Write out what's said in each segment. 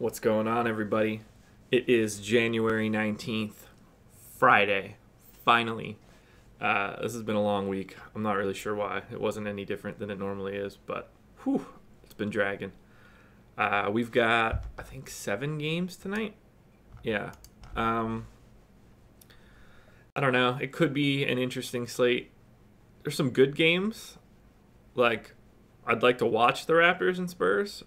What's going on, everybody? It is January 19th, Friday. Finally. Uh, this has been a long week. I'm not really sure why. It wasn't any different than it normally is, but whew, it's been dragging. Uh, we've got, I think, seven games tonight. Yeah. Um, I don't know. It could be an interesting slate. There's some good games. Like, I'd like to watch the Raptors and Spurs.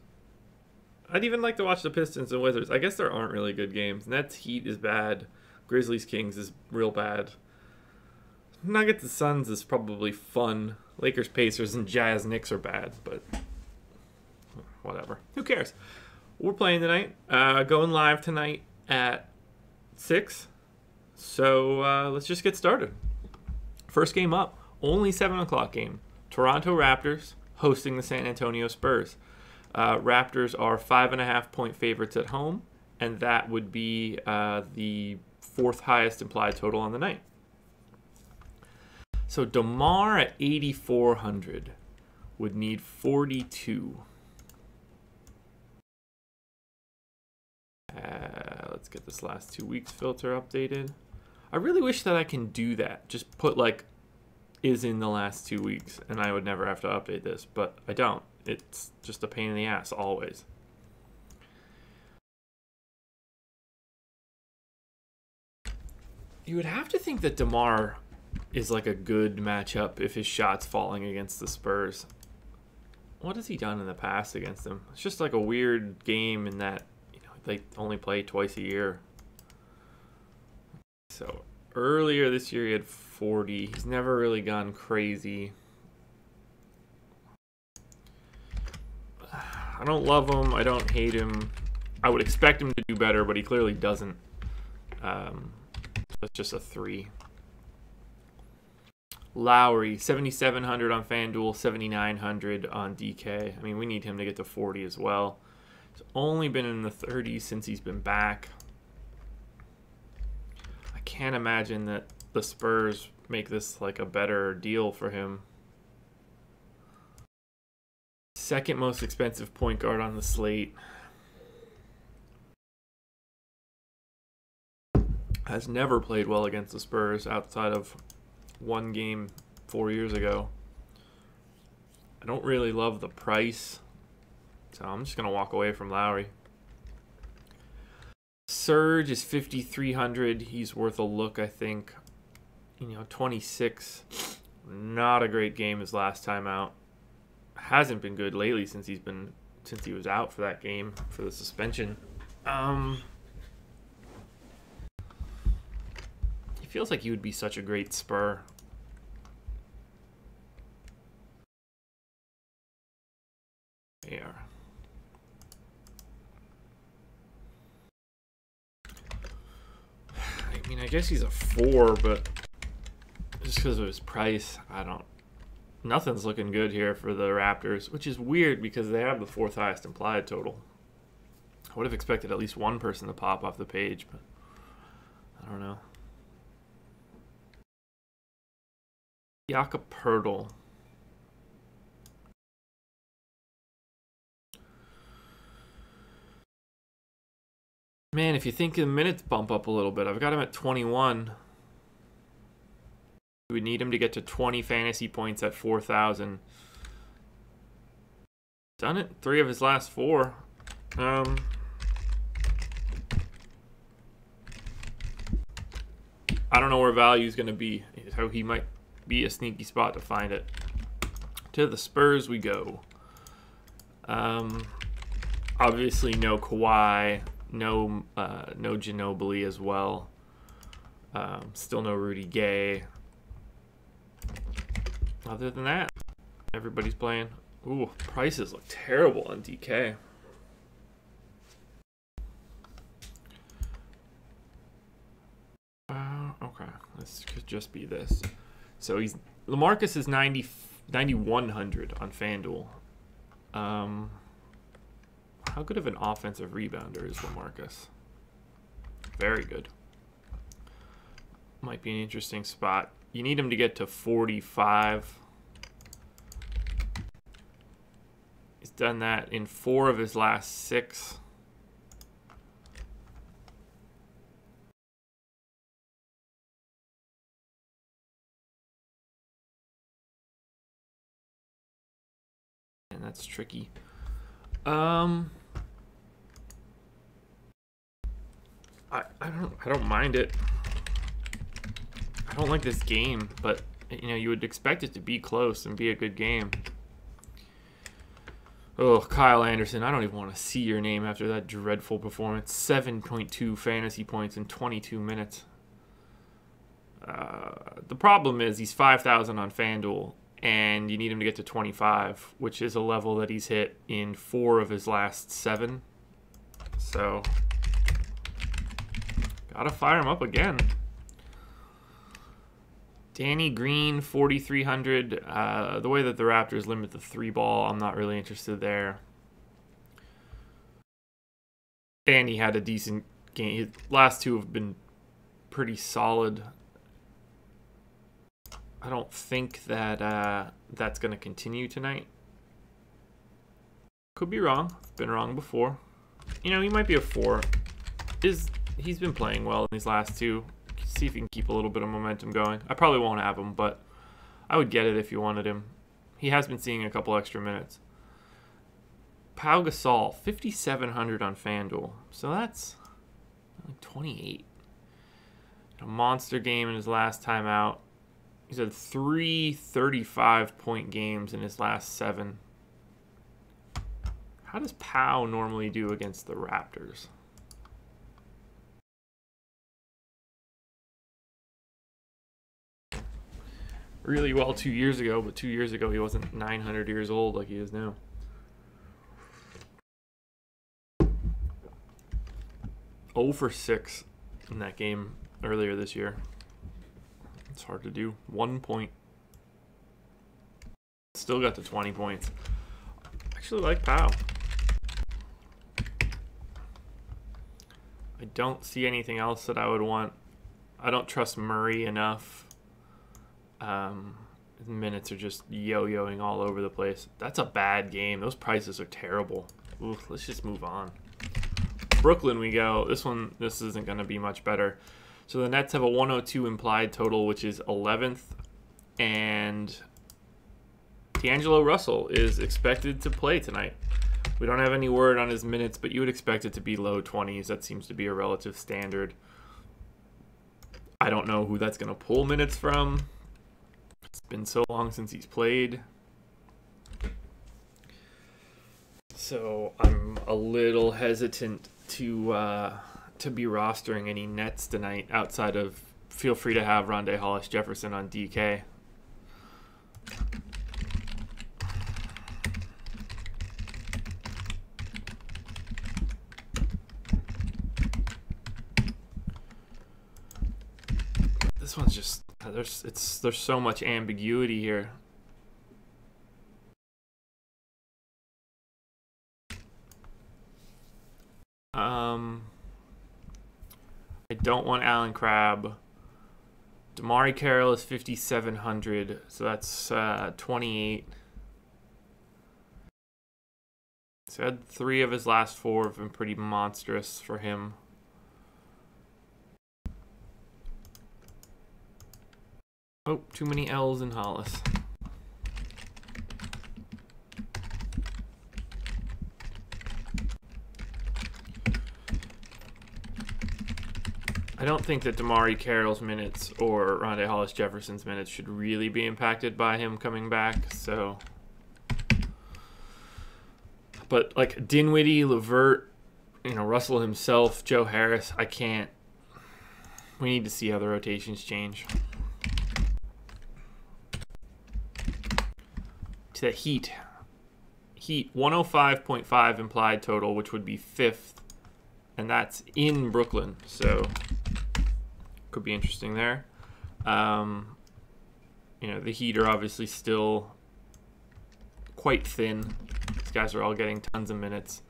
I'd even like to watch the Pistons and Wizards. I guess there aren't really good games. Nets Heat is bad. Grizzlies Kings is real bad. Nuggets and Suns is probably fun. Lakers Pacers and Jazz Knicks are bad, but whatever. Who cares? We're playing tonight. Uh, going live tonight at six. So uh, let's just get started. First game up. Only seven o'clock game. Toronto Raptors hosting the San Antonio Spurs. Uh, Raptors are five and a half point favorites at home, and that would be uh, the fourth highest implied total on the night. So DeMar at 8,400 would need 42. Uh, let's get this last two weeks filter updated. I really wish that I can do that. Just put like is in the last two weeks, and I would never have to update this, but I don't. It's just a pain in the ass always. You would have to think that DeMar is like a good matchup if his shot's falling against the Spurs. What has he done in the past against them? It's just like a weird game in that you know they only play twice a year. So earlier this year he had 40. He's never really gone crazy. I don't love him. I don't hate him. I would expect him to do better, but he clearly doesn't. Um, so it's just a three. Lowry, 7,700 on FanDuel, 7,900 on DK. I mean, we need him to get to 40 as well. He's only been in the 30s since he's been back. Can't imagine that the Spurs make this like a better deal for him. Second most expensive point guard on the slate. Has never played well against the Spurs outside of one game four years ago. I don't really love the price, so I'm just going to walk away from Lowry. Serge is 5,300. He's worth a look, I think. You know, 26. Not a great game his last time out. Hasn't been good lately since he's been since he was out for that game for the suspension. Um, he feels like he would be such a great spur. There. I mean, I guess he's a four, but just because of his price, I don't. Nothing's looking good here for the Raptors, which is weird because they have the fourth highest implied total. I would have expected at least one person to pop off the page, but I don't know. Jakob. Man, if you think the minutes bump up a little bit, I've got him at 21. We need him to get to 20 fantasy points at 4,000. Done it. Three of his last four. Um, I don't know where value is going to be. So he might be a sneaky spot to find it. To the Spurs we go. Um, obviously no Kawhi, no uh, no Ginobili as well. Um, still no Rudy Gay. Other than that, everybody's playing. Ooh, prices look terrible on DK. Uh, okay, this could just be this. So he's LaMarcus is 90, 9100 on FanDuel. Um, how good of an offensive rebounder is LaMarcus? Very good. Might be an interesting spot. You need him to get to 45. He's done that in four of his last six. And that's tricky. Um, I I don't I don't mind it. I don't like this game, but you know you would expect it to be close and be a good game. Oh, Kyle Anderson, I don't even want to see your name after that dreadful performance. 7.2 fantasy points in 22 minutes. Uh, the problem is he's 5,000 on FanDuel, and you need him to get to 25, which is a level that he's hit in four of his last seven. So, gotta fire him up again. Danny Green, 4,300. Uh, the way that the Raptors limit the three ball, I'm not really interested there. Danny had a decent game. His last two have been pretty solid. I don't think that uh, that's going to continue tonight. Could be wrong. Been wrong before. You know, he might be a four. Is he's been playing well in these last two. See if he can keep a little bit of momentum going. I probably won't have him, but I would get it if you wanted him. He has been seeing a couple extra minutes. Pau Gasol, 5,700 on FanDuel. So that's like 28. A monster game in his last time out. He's had three 35 point games in his last seven. How does Pau normally do against the Raptors? Really well two years ago, but two years ago he wasn't 900 years old like he is now. Oh for 6 in that game earlier this year. It's hard to do. One point. Still got the 20 points. Actually like Pau. I don't see anything else that I would want. I don't trust Murray enough. Um, minutes are just yo-yoing all over the place. That's a bad game. Those prices are terrible. Ooh, let's just move on. Brooklyn we go. This one, this isn't going to be much better. So the Nets have a 102 implied total, which is 11th, and D'Angelo Russell is expected to play tonight. We don't have any word on his minutes, but you would expect it to be low 20s. That seems to be a relative standard. I don't know who that's going to pull minutes from. It's been so long since he's played. So I'm a little hesitant to uh, to be rostering any Nets tonight outside of feel free to have Rondae Hollis Jefferson on DK. This one's just there's it's there's so much ambiguity here. Um I don't want Allen Crabbe. DeMarre Carroll is 5,700, so that's uh, 28. So had three of his last four have been pretty monstrous for him. Oh, too many L's in Hollis. I don't think that DeMarre Carroll's minutes or Rondae Hollis Jefferson's minutes should really be impacted by him coming back. So, but like Dinwiddie, LeVert, you know Russell himself, Joe Harris, I can't. We need to see how the rotations change. To the Heat. Heat 105.5 implied total, which would be fifth, and that's in Brooklyn. So could be interesting there. Um, you know, the Heat are obviously still quite thin. These guys are all getting tons of minutes.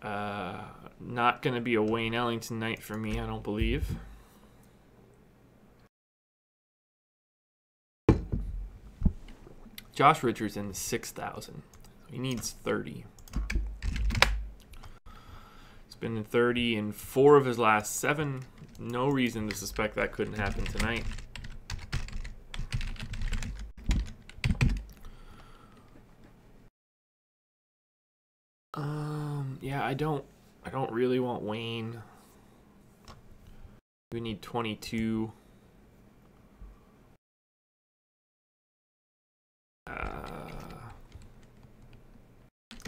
Uh, not going to be a Wayne Ellington night for me, I don't believe. Josh Richardson, 6,000. He needs 30. He's been in 30 in four of his last seven. No reason to suspect that couldn't happen tonight. Um, yeah, I don't, I don't really want Wayne. We need 22. Uh,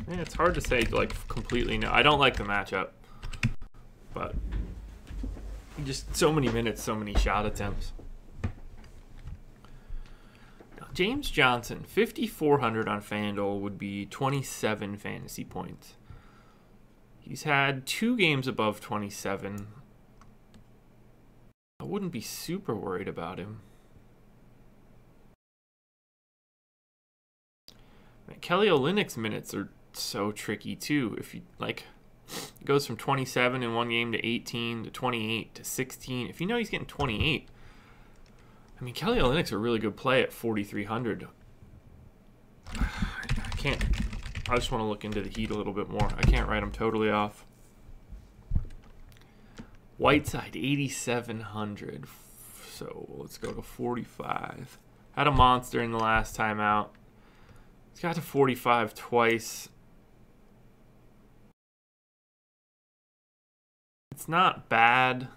yeah, it's hard to say like completely no. I don't like the matchup, but just so many minutes, so many shot attempts. James Johnson, 5,400 on FanDuel would be 27 fantasy points. He's had two games above 27. I wouldn't be super worried about him. Kelly Olynyk's minutes are so tricky too. If you like, it goes from 27 in one game to 18 to 28 to 16. If you know he's getting 28, I mean Kelly Olynyk's a really good play at 4,300. I can't. I just want to look into the Heat a little bit more. I can't write him totally off. Whiteside 8,700. So let's go to 45. Had a monster in the last time out. He's got to 45 twice. It's not bad.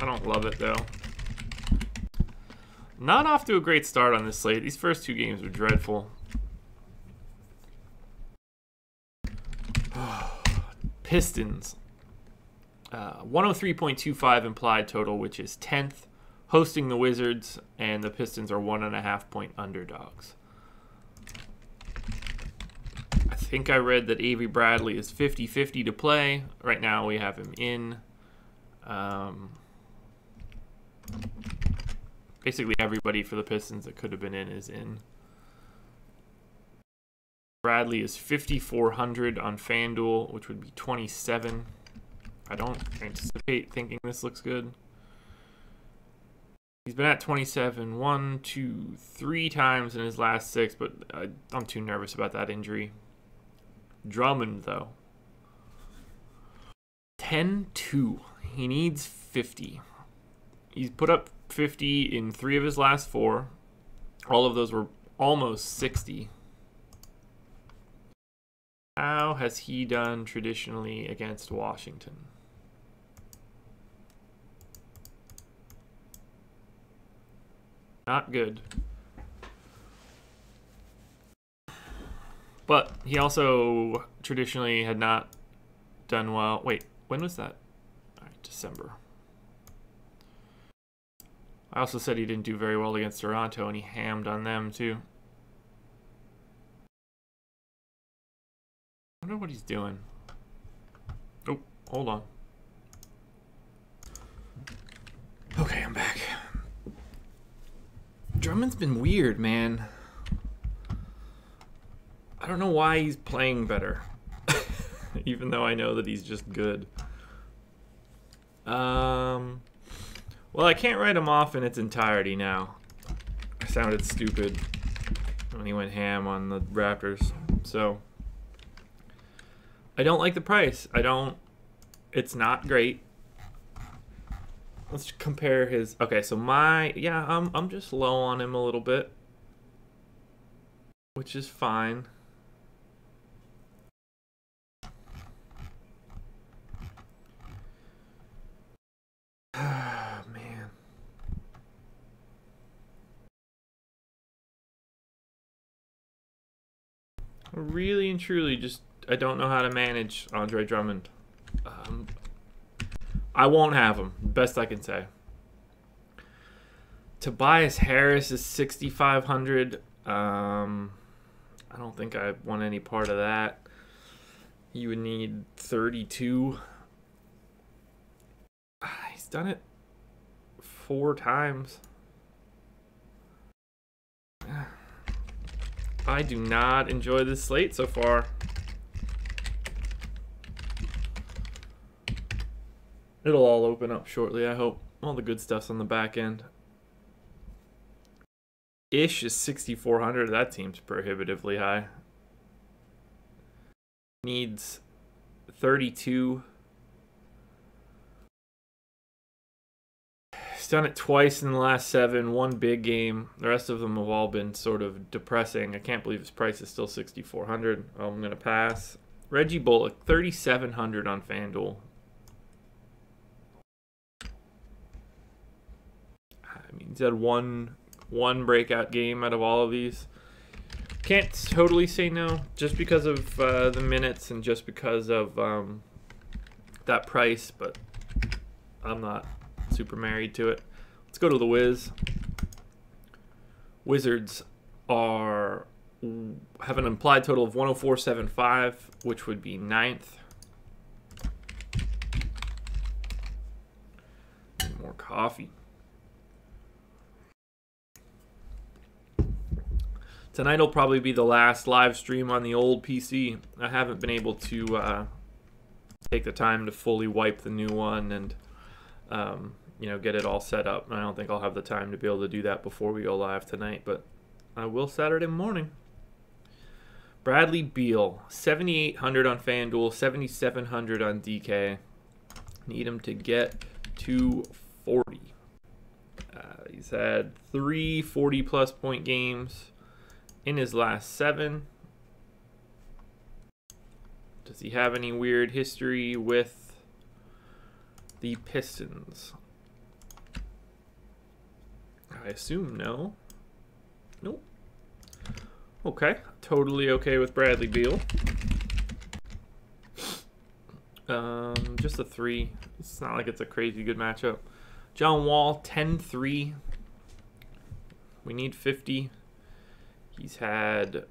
I don't love it though. Not off to a great start on this slate. These first two games are dreadful. Pistons. Uh, 103.25 implied total, which is 10th, hosting the Wizards, and the Pistons are one and a half point underdogs. I think I read that Avery Bradley is 50 50 to play. Right now, we have him in. Um, basically, everybody for the Pistons that could have been in is in. Bradley is 5,400 on FanDuel, which would be 27. I don't anticipate thinking this looks good. He's been at 27 one, two, three times in his last six, but I, I'm too nervous about that injury. Drummond, though. 10 2. He needs 50. He's put up 50 in three of his last four. All of those were almost 60. How has he done traditionally against Washington? Not good. But he also traditionally had not done well. Wait, when was that? December. I also said he didn't do very well against Toronto, and he hammed on them too. I wonder what he's doing. Oh, hold on. Okay, I'm back. Drummond's been weird, man. I don't know why he's playing better. Even though I know that he's just good. Um, well, I can't write him off in its entirety now. I sounded stupid when he went ham on the Raptors. So, I don't like the price. I don't. It's not great. Let's compare his. Okay, so my yeah, I'm I'm just low on him a little bit, which is fine. Man. Really and truly just I don't know how to manage Andre Drummond. Um, I won't have him. Best I can say. Tobias Harris is 6,500. Um, I don't think I want any part of that. You would need 32. Ah, he's done it four times. I do not enjoy this slate so far. It'll all open up shortly, I hope. All the good stuff's on the back end. Ish is 6,400. That seems prohibitively high. Needs 32. He's done it twice in the last seven, one big game. The rest of them have all been sort of depressing. I can't believe his price is still 6400 I'm going to pass. Reggie Bullock, 3700 on FanDuel. I mean, he's had one one breakout game out of all of these. Can't totally say no, just because of uh, the minutes and just because of um, that price, but I'm not super married to it. Let's go to the Wiz. Wizards are have an implied total of 104.75, which would be ninth. More coffee. Tonight will probably be the last live stream on the old PC. I haven't been able to uh, take the time to fully wipe the new one and um, you know get it all set up. I don't think I'll have the time to be able to do that before we go live tonight, but I will Saturday morning. Bradley Beal, 7,800 on FanDuel, 7,700 on DK. Need him to get to 40. Uh, he's had three 40 plus point games in his last seven. Does he have any weird history with the Pistons? I assume no. Nope. Okay, totally okay with Bradley Beal. Um, just a three. It's not like it's a crazy good matchup. John Wall, 10-3. We need 50. He's had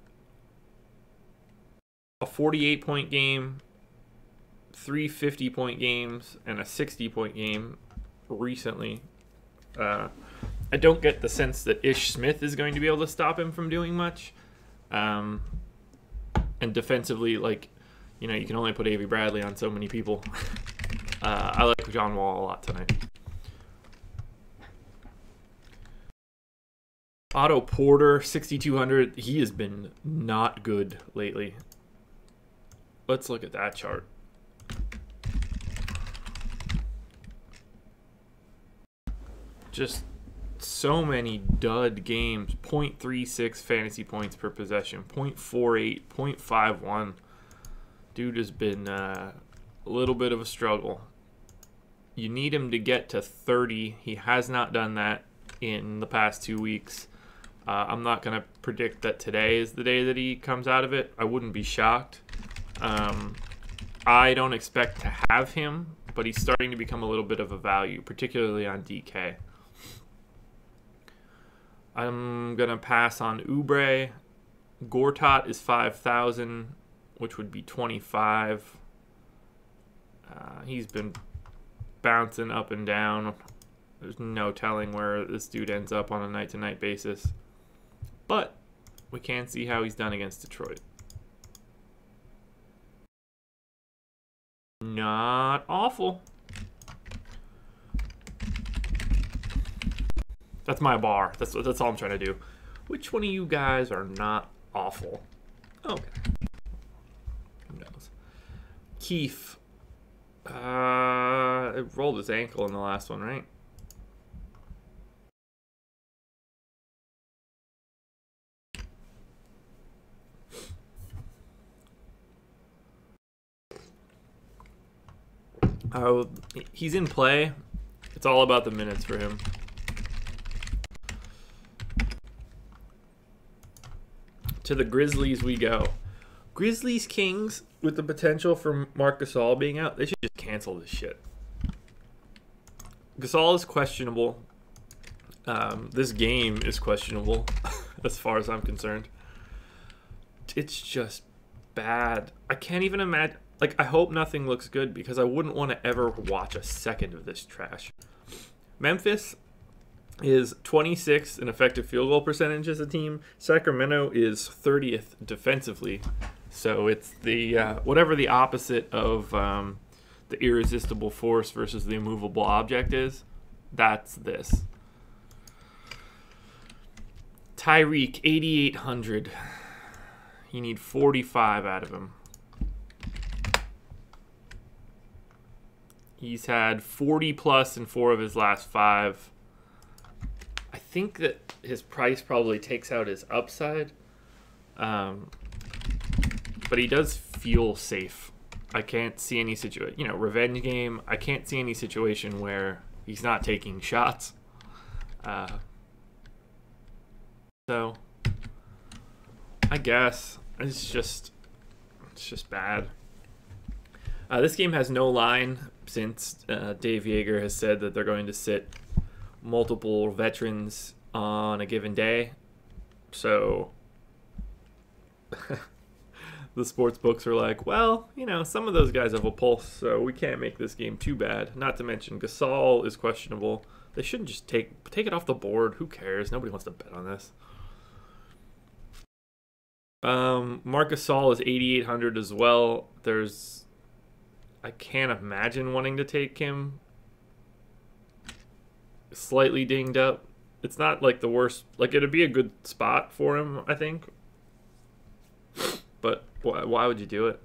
a 48 point game, three 50 point games, and a 60 point game recently. Uh, I don't get the sense that Ish Smith is going to be able to stop him from doing much. Um, and defensively, like, you know, you can only put Avery Bradley on so many people. uh, I like John Wall a lot tonight. Otto Porter, 6,200. He has been not good lately. Let's look at that chart. Just so many dud games. 0.36 fantasy points per possession. 0.48, 0.51. Dude has been uh, a little bit of a struggle. You need him to get to 30. He has not done that in the past two weeks. Uh, I'm not going to predict that today is the day that he comes out of it. I wouldn't be shocked. Um, I don't expect to have him, but he's starting to become a little bit of a value, particularly on DK. I'm going to pass on Oubre. Gortat is 5,000, which would be 25. Uh, he's been bouncing up and down. There's no telling where this dude ends up on a night to night basis. But we can see how he's done against Detroit. Not awful. That's my bar. That's that's all I'm trying to do. Which one of you guys are not awful? Okay. Who knows? Keith. Uh, rolled his ankle in the last one, right? Oh, he's in play. It's all about the minutes for him. To the Grizzlies we go. Grizzlies Kings with the potential for Marc Gasol being out. They should just cancel this shit. Gasol is questionable. Um, this game is questionable, as far as I'm concerned. It's just bad. I can't even imagine like I hope nothing looks good because I wouldn't want to ever watch a second of this trash. Memphis is 26th in effective field goal percentage as a team. Sacramento is 30th defensively. So it's the uh, whatever the opposite of um, the irresistible force versus the immovable object is. That's this. Tyreke 8800. You need 45 out of him. He's had 40 plus in four of his last five. I think that his price probably takes out his upside. Um, but he does feel safe. I can't see any situation, you know, revenge game. I can't see any situation where he's not taking shots. Uh, so I guess it's just it's just bad. Uh, this game has no line since uh, Dave Joerger has said that they're going to sit multiple veterans on a given day. So the sports books are like, well, you know, some of those guys have a pulse, so we can't make this game too bad. Not to mention Gasol is questionable. They shouldn't just take take it off the board. Who cares? Nobody wants to bet on this. Um, Marc Gasol is 8,800 as well. There's, I can't imagine wanting to take him. Slightly dinged up. It's not like the worst. Like it'd be a good spot for him, I think. But why, why would you do it?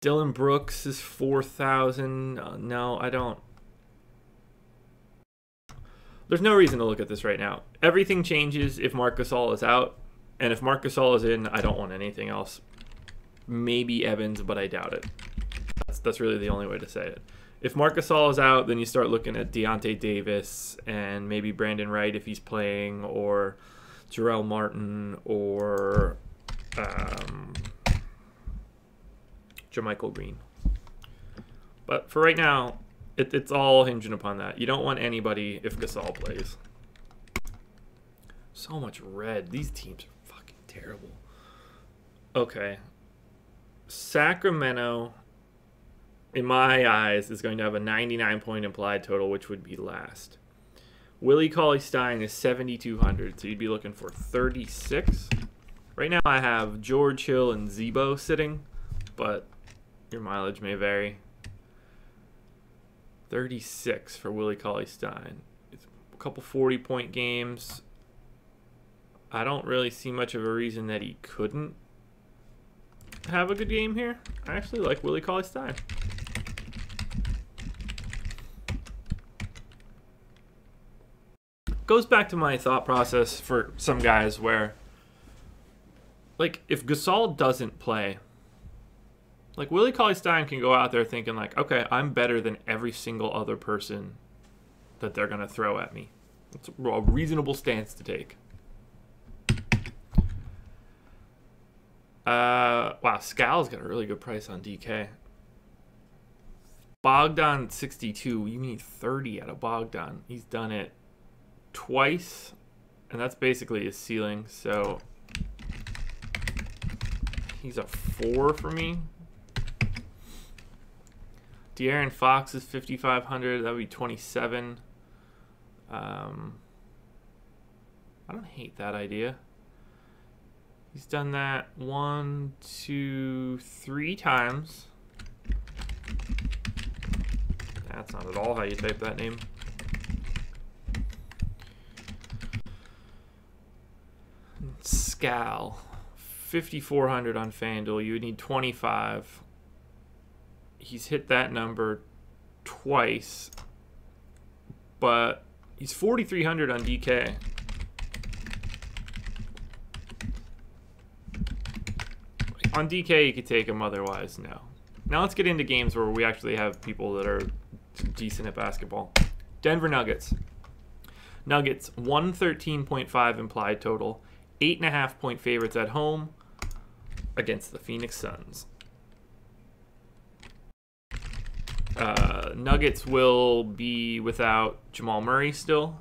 Dillon Brooks is 4,000. Uh, no, I don't. There's no reason to look at this right now. Everything changes if Marc Gasol is out. And if Marc Gasol is in, I don't want anything else. Maybe Evans, but I doubt it. That's, that's really the only way to say it. If Marc Gasol is out, then you start looking at Deyonta Davis and maybe Brandon Wright if he's playing, or Jarell Martin, or um, JaMychal Green. But for right now, it, it's all hinging upon that. You don't want anybody if Gasol plays. So much red. These teams are fucking terrible. Okay. Sacramento, in my eyes, is going to have a 99 point implied total, which would be last. Willie Cauley Stein is 7,200, so you'd be looking for 36. Right now I have George Hill and Z-Bo sitting, but your mileage may vary. 36 for Willie Cauley Stein. It's a couple 40 point games. I don't really see much of a reason that he couldn't have a good game here. I actually like Willie Cauley Stein. Goes back to my thought process for some guys where like if Gasol doesn't play, like Willie Cauley Stein can go out there thinking like, okay, I'm better than every single other person that they're gonna throw at me. It's a reasonable stance to take. Uh, wow, Skal's got a really good price on DK. Bogdan 62. You need 30 out of Bogdan. He's done it twice, and that's basically his ceiling. So He's a four for me. De'Aaron Fox is 5,500. That would be 27. Um, I don't hate that idea. He's done that one, two, three times. That's not at all how you type that name. Skal. 5400 on FanDuel. You would need 25. He's hit that number twice, but he's 4300 on DK. On DK, you could take him. Otherwise, no. Now let's get into games where we actually have people that are decent at basketball. Denver Nuggets. Nuggets 113.5 implied total, eight and a half point favorites at home against the Phoenix Suns. Uh, Nuggets will be without Jamal Murray still,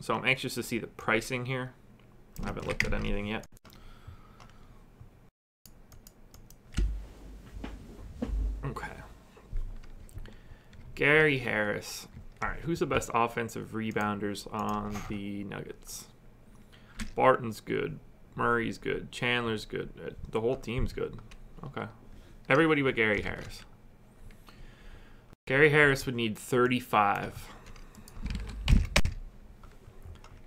so I'm anxious to see the pricing here. I haven't looked at anything yet. Okay. Gary Harris. All right, who's the best offensive rebounders on the Nuggets? Barton's good. Murray's good. Chandler's good. Uh, the whole team's good. Okay. Everybody but Gary Harris. Gary Harris would need 35.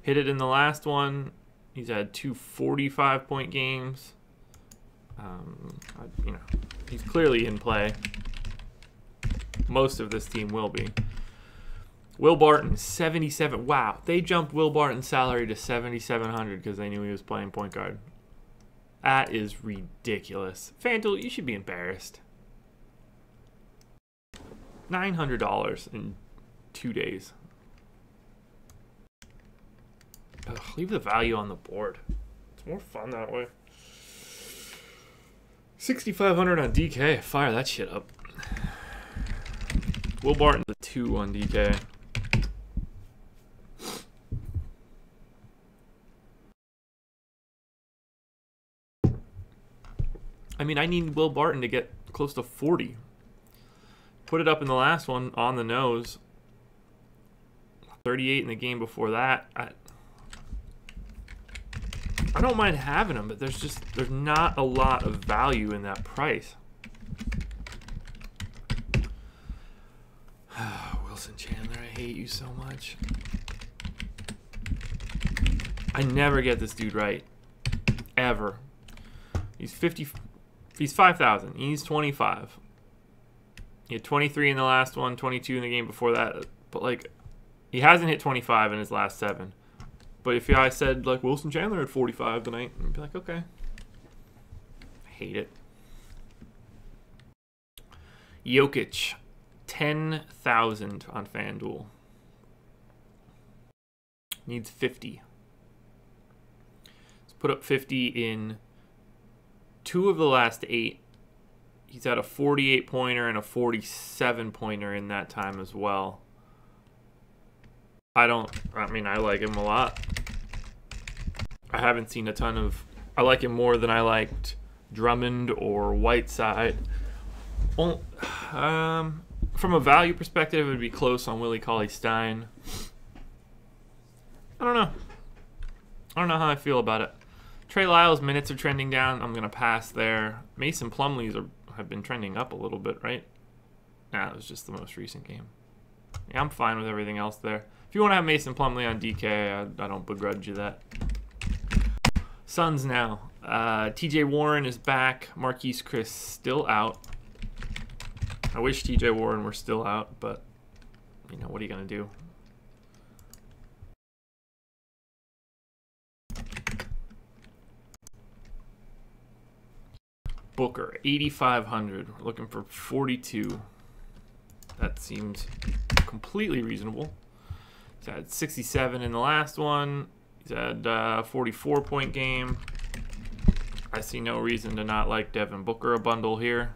Hit it in the last one. He's had two 45 point games. Um, you know, he's clearly in play. Most of this team will be. Will Barton, 77. Wow, they jumped Will Barton's salary to 7,700 because they knew he was playing point guard. That is ridiculous. FanDuel, you should be embarrassed. $900 in two days. Ugh, leave the value on the board. It's more fun that way. 6,500 on DK. Fire that shit up. Will Barton, the two on DK. I mean, I need Will Barton to get close to 40. Put it up in the last one on the nose. 38 in the game before that. I, I don't mind having him, but there's just there's not a lot of value in that price. Wilson Chandler, I hate you so much. I never get this dude right. Ever. He's 50 he's 5,000. He's 25. He had 23 in the last one, 22 in the game before that. But like he hasn't hit 25 in his last 7. But if I said like Wilson Chandler at 45 tonight, I'd be like, okay. I hate it. Jokic, 10,000 on FanDuel. Needs 50. Let's put up 50 in two of the last eight. He's had a 48 pointer and a 47 pointer in that time as well. I don't, I mean, I like him a lot. I haven't seen a ton of, I like him more than I liked Drummond or Whiteside. Well, um, from a value perspective, it would be close on Willie Cauley Stein. I don't know. I don't know how I feel about it. Trey Lyles minutes are trending down. I'm gonna pass there. Mason Plumlee's are, have been trending up a little bit, right? Nah, it was just the most recent game. Yeah, I'm fine with everything else there. If you want to have Mason Plumlee on DK, I, I don't begrudge you that. Suns now. Uh, TJ Warren is back. Marquese Chriss still out. I wish TJ Warren were still out, but you know what are you gonna do? Booker, 8,500. We're looking for 42. That seems completely reasonable. He's had 67 in the last one. He's had a 44 point game. I see no reason to not like Devin Booker a bundle here.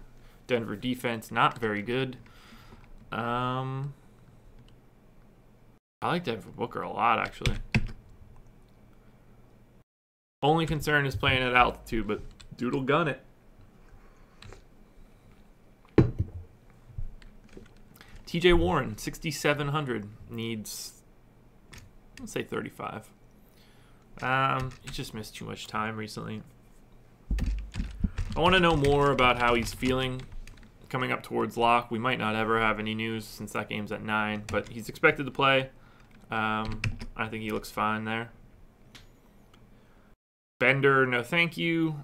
Denver defense, not very good. Um, I like Devin Booker a lot, actually. Only concern is playing at altitude, but Doodle gun it. TJ Warren, 6,700, needs, let's say 35. Um, he just missed too much time recently. I want to know more about how he's feeling coming up towards lock. We might not ever have any news since that game's at 9, but he's expected to play. Um, I think he looks fine there. Bender, no thank you.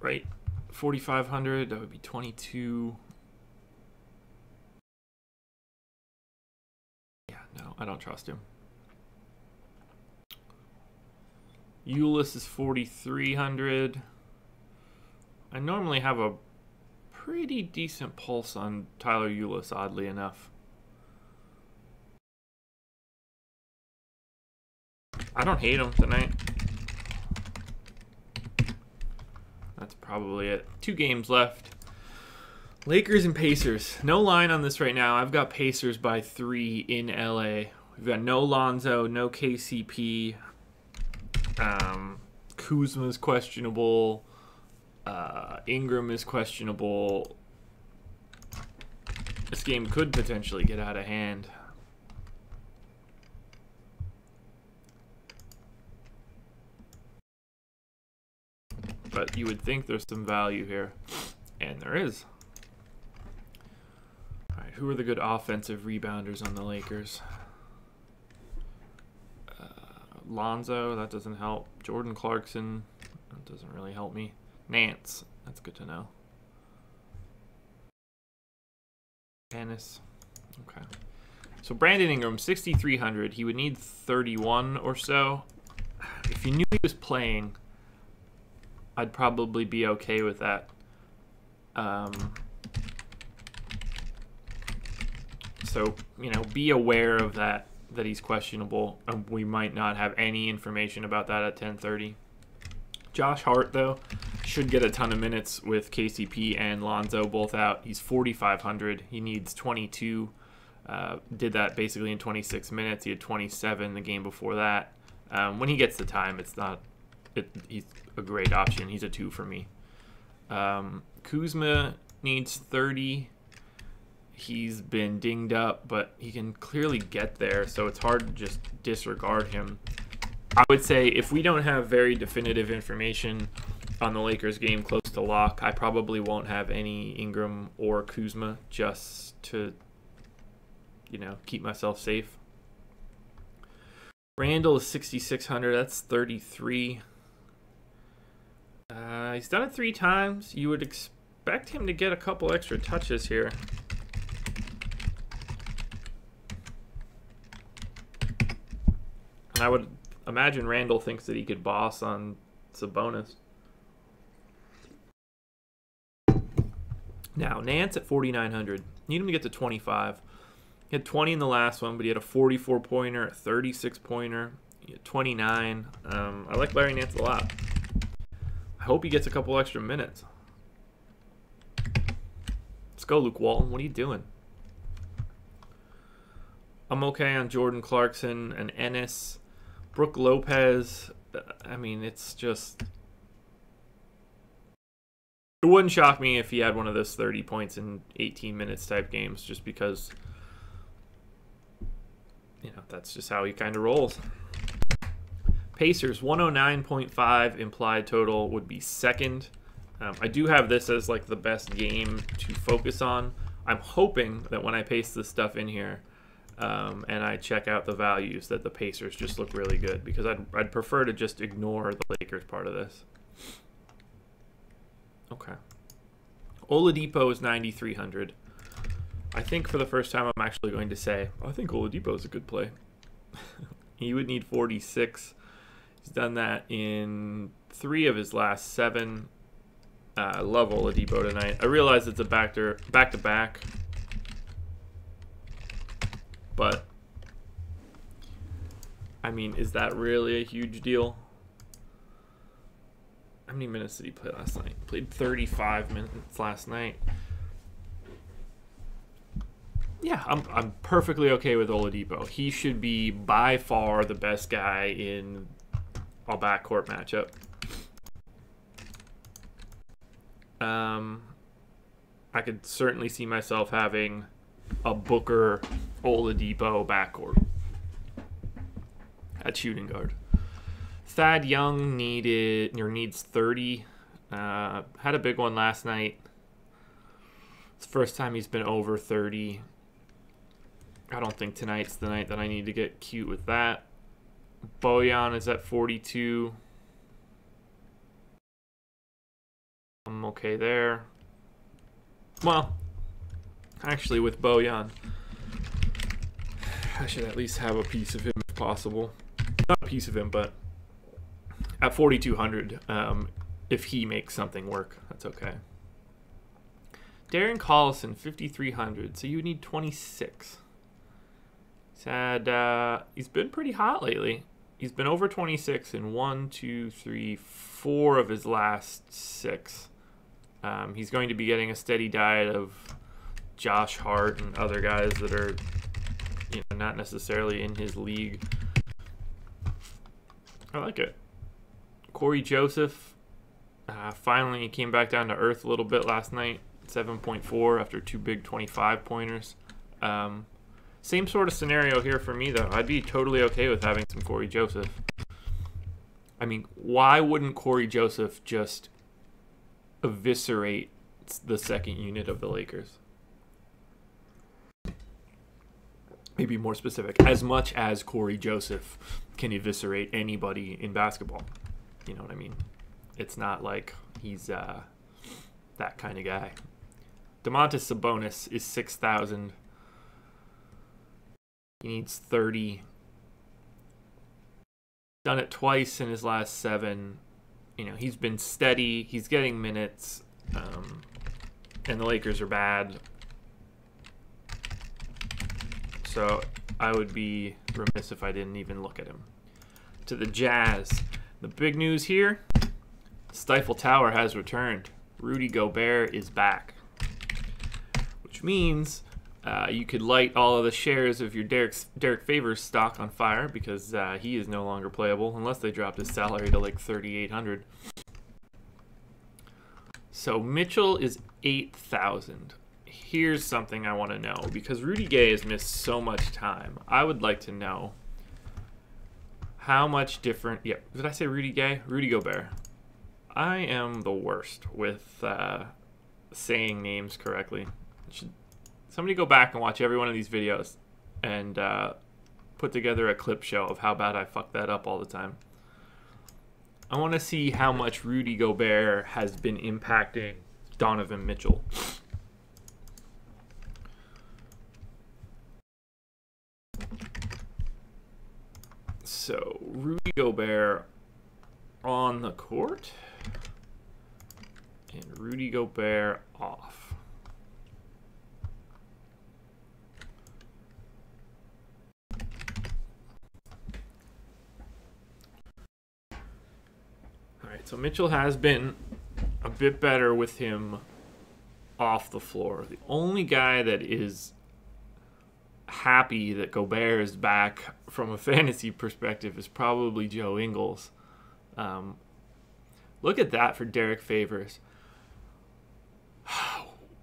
Right, 4,500, that would be 22. Yeah, No, I don't trust him. Ulis is 4,300. I normally have a pretty decent pulse on Tyler Ulis, oddly enough. I don't hate him tonight. That's probably it. Two games left. Lakers and Pacers. No line on this right now. I've got Pacers by three in LA. We've got no Lonzo, no KCP. Um, Kuzma's questionable. Uh, Ingram is questionable. This game could potentially get out of hand. But you would think there's some value here. And there is. All right, who are the good offensive rebounders on the Lakers? Uh, Lonzo, that doesn't help. Jordan Clarkson, that doesn't really help me. Nance, that's good to know. Ennis. Okay. So Brandon Ingram, 6,300. He would need 31 or so. If you knew he was playing, I'd probably be okay with that. Um, so, you know, be aware of that, that he's questionable. We might not have any information about that at 1030. Josh Hart, though, should get a ton of minutes with KCP and Lonzo both out. He's 4,500. He needs 22. Uh, did that basically in 26 minutes. He had 27 the game before that. Um, when he gets the time, it's not. It, he's a great option. He's a two for me. Um, Kuzma needs 30. He's been dinged up, but he can clearly get there, so it's hard to just disregard him. I would say if we don't have very definitive information on the Lakers game close to lock, I probably won't have any Ingram or Kuzma just to, you know, keep myself safe. Randle is 6,600. That's 33. Uh, he's done it three times. You would expect him to get a couple extra touches here. And I would imagine Randle thinks that he could boss on Sabonis. Now, Nance at 4,900. Need him to get to 25. He had 20 in the last one, but he had a 44 pointer, a 36 pointer, 29. Um, I like Larry Nance a lot. I hope he gets a couple extra minutes. Let's go, Luke Walton. What are you doing? I'm okay on Jordan Clarkson and Ennis. Brook Lopez, I mean, it's just. It wouldn't shock me if he had one of those 30 points in 18 minutes type games, just because, you know, that's just how he kind of rolls. Pacers, 109.5 implied total would be second. Um, I do have this as like the best game to focus on. I'm hoping that when I paste this stuff in here, um, and I check out the values that the Pacers just look really good because I'd, I'd prefer to just ignore the Lakers part of this. Okay. Oladipo is 9,300. I think for the first time I'm actually going to say, I think Oladipo is a good play. he would need 46. He's done that in three of his last seven. Uh, I love Oladipo tonight. I realize it's a back to back to back, but I mean, is that really a huge deal? How many minutes did he play last night? Played 35 minutes last night. Yeah, I'm, I'm perfectly okay with Oladipo. He should be by far the best guy in a backcourt matchup. Um, I could certainly see myself having a Booker Oladipo backcourt at shooting guard. Thad Young needed or needs 30. Uh, had a big one last night. It's the first time he's been over 30. I don't think tonight's the night that I need to get cute with that. Bojan is at 42. I'm okay there. Well, actually, with Bojan, I should at least have a piece of him if possible. Not a piece of him, but at 4,200, um, if he makes something work, that's okay. Darren Collison, 5,300. So you need 26. He's had, uh, he's been pretty hot lately he's been over 26 in one, two, three, four of his last six. Um, he's going to be getting a steady diet of Josh Hart and other guys that are, you know, not necessarily in his league. I like it. Cory Joseph uh, finally came back down to earth a little bit last night, 7.4 after two big 25 pointers. Um, same sort of scenario here for me, though. I'd be totally okay with having some Cory Joseph. I mean, why wouldn't Cory Joseph just eviscerate the second unit of the Lakers? Maybe more specific. As much as Cory Joseph can eviscerate anybody in basketball. You know what I mean? It's not like he's uh, that kind of guy. Domantas Sabonis is 6,000 He needs 30. Done it twice in his last seven. You know, he's been steady. He's getting minutes. Um, and the Lakers are bad. So I would be remiss if I didn't even look at him. To the Jazz. The big news here Stifle Tower has returned. Rudy Gobert is back. Which means uh, you could light all of the shares of your Derrick, Derrick Favors stock on fire because uh, he is no longer playable unless they dropped his salary to like 3,800. So Mitchell is 8,000. Here's something I want to know because Rudy Gay has missed so much time. I would like to know how much different. Yeah, did I say Rudy Gay? Rudy Gobert. I am the worst with uh, saying names correctly. Should somebody go back and watch every one of these videos and uh, put together a clip show of how bad I fuck that up all the time. I want to see how much Rudy Gobert has been impacting Donovan Mitchell. So, Rudy Gobert on the court and Rudy Gobert off. All right, so Mitchell has been a bit better with him off the floor. The only guy that is happy that Gobert is back from a fantasy perspective is probably Joe Ingles. Um, look at that for Derrick Favors.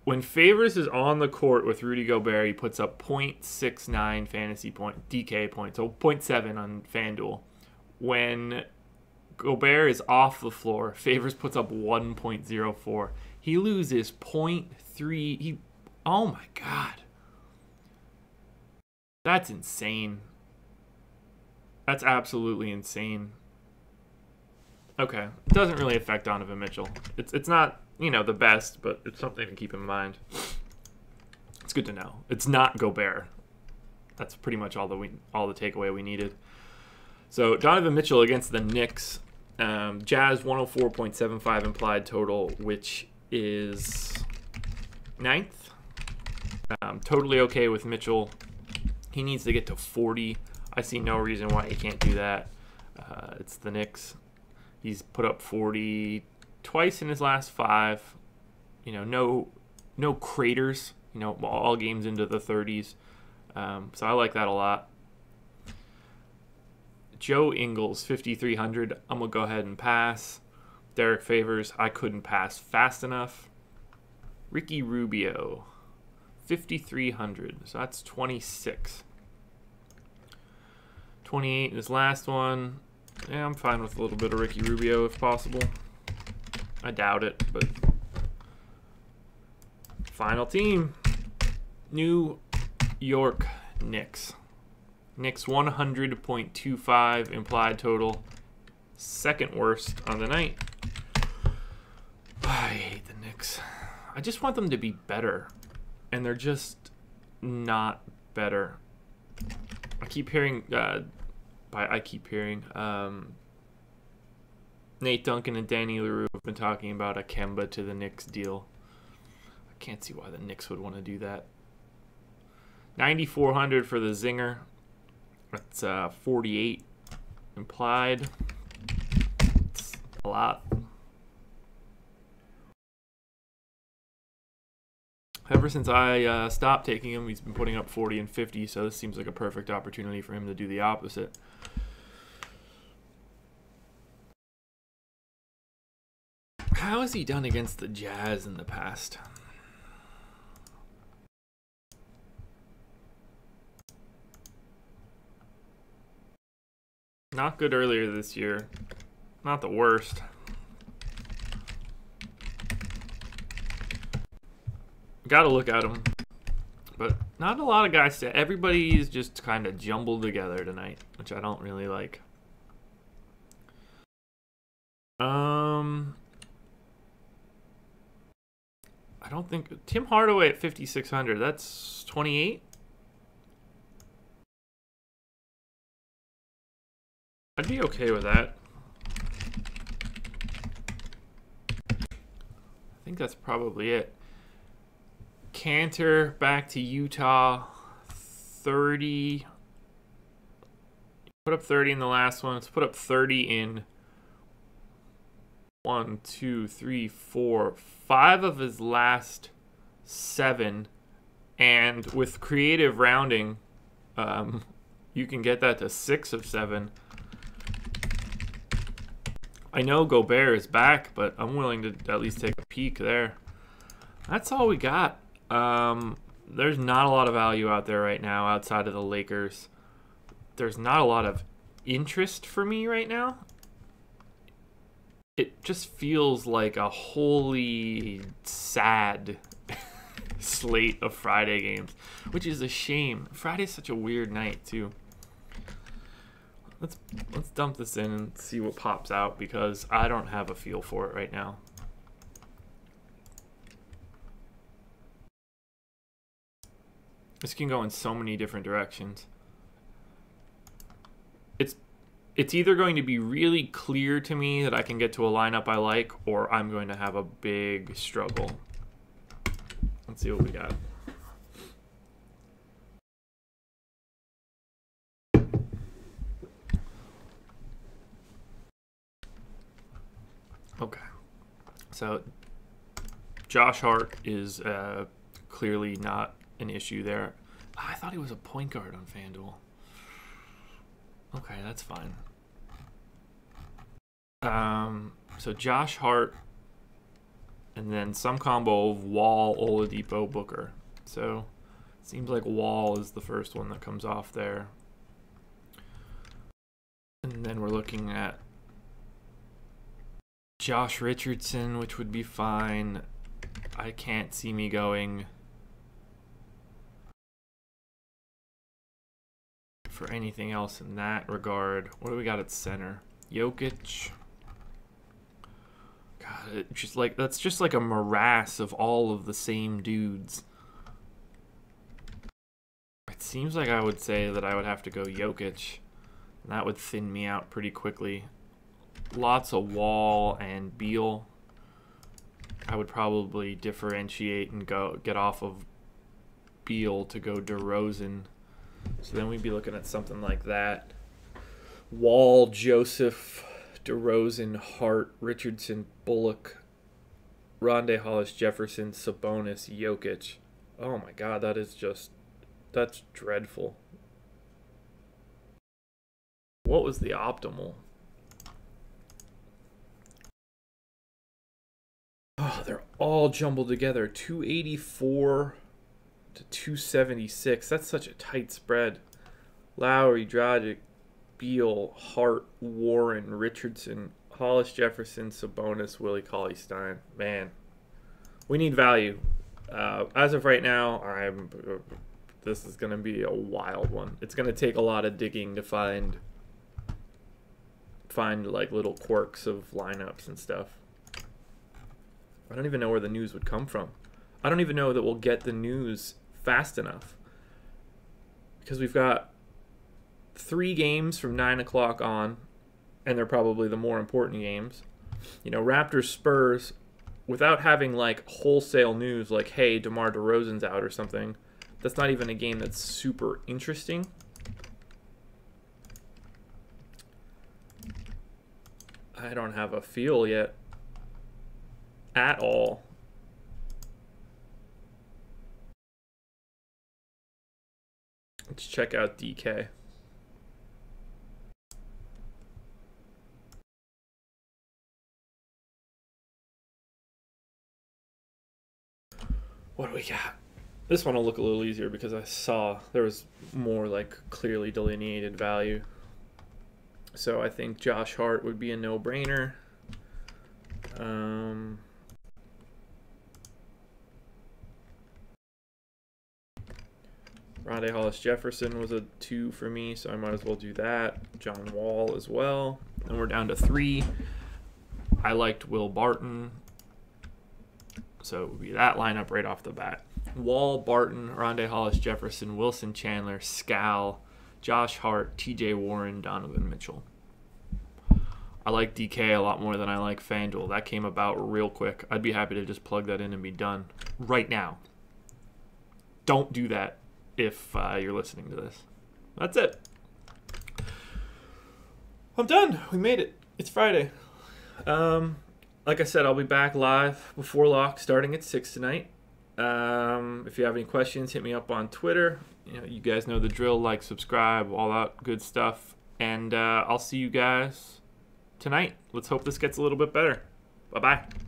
When Favors is on the court with Rudy Gobert, he puts up 0.69 fantasy point DK points, so 0.7 on FanDuel. When Gobert is off the floor, Favors puts up 1.04. He loses 0.3. He, oh my god, that's insane. That's absolutely insane. Okay, it doesn't really affect Donovan Mitchell. It's it's not you know the best, but it's something to keep in mind. It's good to know. It's not Gobert. That's pretty much all the we all the takeaway we needed. So Donovan Mitchell against the Knicks, um, Jazz 104.75 implied total, which is ninth. Um, totally okay with Mitchell. He needs to get to 40. I see no reason why he can't do that. Uh, it's the Knicks. He's put up 40 twice in his last five. You know, no no craters. You know, all games into the 30s. Um, so I like that a lot. Joe Ingles, 5,300. I'm going to go ahead and pass. Derrick Favors, I couldn't pass fast enough. Ricky Rubio, 5,300. So that's 26. 28 in his last one. Yeah, I'm fine with a little bit of Ricky Rubio if possible. I doubt it, but final team. New York Knicks. Knicks 100.25 implied total. Second worst on the night. I hate the Knicks. I just want them to be better. And they're just not better. I keep hearing uh, by I keep hearing. Um, Nate Duncan and Danny Leroux have been talking about a Kemba to the Knicks deal. I can't see why the Knicks would want to do that. 9400 for the Zinger. That's uh, 48 implied. It's a lot. Ever since I uh, stopped taking him, he's been putting up 40 and 50, so this seems like a perfect opportunity for him to do the opposite. How has he done against the Jazz in the past? Not good earlier this year. Not the worst. Got to look at them. But not a lot of guys. To, everybody's just kind of jumbled together tonight, which I don't really like. Um, I don't think Tim Hardaway at 5600. That's 28. I'd be okay with that. I think that's probably it. Kanter back to Utah. 30. Put up 30 in the last one. Let's put up 30 in one, two, three, four, five of his last seven. And with creative rounding, um, you can get that to six of seven. I know Gobert is back, but I'm willing to at least take a peek there. That's all we got. Um, there's not a lot of value out there right now outside of the Lakers. There's not a lot of interest for me right now. It just feels like a wholly sad slate of Friday games, which is a shame. Friday's such a weird night too. Let's let's dump this in and see what pops out because I don't have a feel for it right now. This can go in so many different directions. It's it's either going to be really clear to me that I can get to a lineup I like, or I'm going to have a big struggle. Let's see what we got. Okay. So Josh Hart is uh, clearly not an issue there. I thought he was a point guard on FanDuel. Okay, that's fine. Um, so Josh Hart, and then some combo of Wall, Oladipo, Booker. So seems like Wall is the first one that comes off there. And then we're looking at Josh Richardson, which would be fine. I can't see me going for anything else in that regard. What do we got at center? Jokic. God, it just like that's just like a morass of all of the same dudes. It seems like I would say that I would have to go Jokic. And that would thin me out pretty quickly. Lots of Wall and Beal. I would probably differentiate and go get off of Beal to go DeRozan. So then we'd be looking at something like that. Wall, Joseph, DeRozan, Hart, Richardson, Bullock, Rondae Hollis, Jefferson, Sabonis, Jokic. Oh my god, that is just that's dreadful. What was the optimal? Oh, they're all jumbled together. 284 to 276. That's such a tight spread. Lowry, Dragic, Beal, Hart, Warren, Richardson, Hollis Jefferson, Sabonis, Willie Cauley Stein. Man, we need value. Uh, as of right now, I'm. This is going to be a wild one. It's going to take a lot of digging to find find like little quirks of lineups and stuff. I don't even know where the news would come from. I don't even know that we'll get the news fast enough because we've got three games from nine o'clock on, and they're probably the more important games. You know, Raptors Spurs, without having like wholesale news like, hey, DeMar DeRozan's out or something. That's not even a game that's super interesting. I don't have a feel yet at all Let's check out DK. What do we got? This one will look a little easier because I saw there was more like clearly delineated value. So I think Josh Hart would be a no-brainer. Um, Rondae Hollis Jefferson was a two for me, so I might as well do that. John Wall as well. And we're down to three. I liked Will Barton. So it would be that lineup right off the bat. Wall, Barton, Rondae Hollis Jefferson, Wilson Chandler, Skal, Josh Hart, TJ Warren, Donovan Mitchell. I like DK a lot more than I like FanDuel. That came about real quick. I'd be happy to just plug that in and be done right now. Don't do that if uh, you're listening to this. That's it. I'm done. We made it. It's Friday. Um, like I said, I'll be back live before lock starting at 6 tonight. Um, if you have any questions, hit me up on Twitter. You know, you guys know the drill. Like, subscribe, all that good stuff. And uh, I'll see you guys tonight. Let's hope this gets a little bit better. Bye bye.